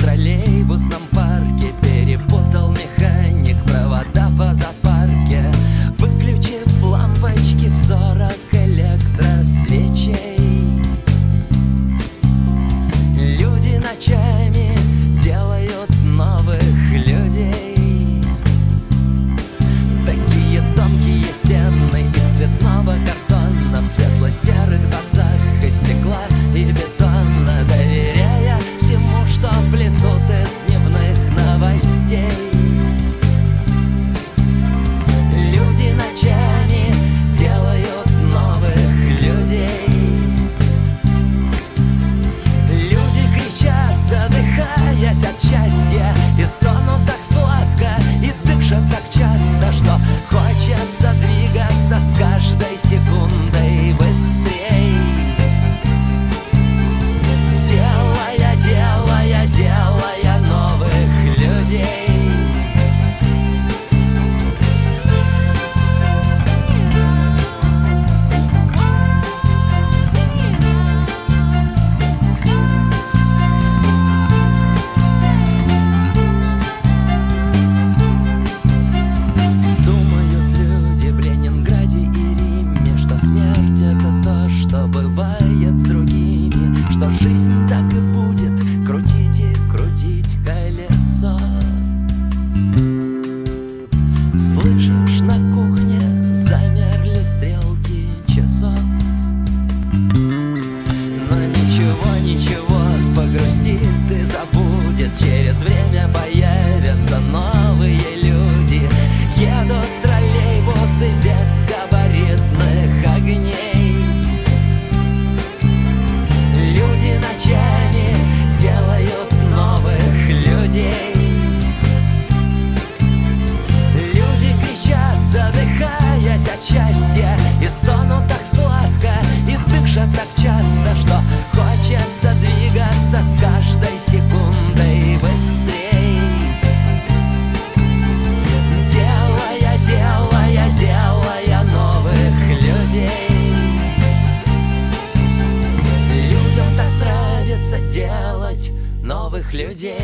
в троллейбусном парке перепутал 快 встречать новых людей.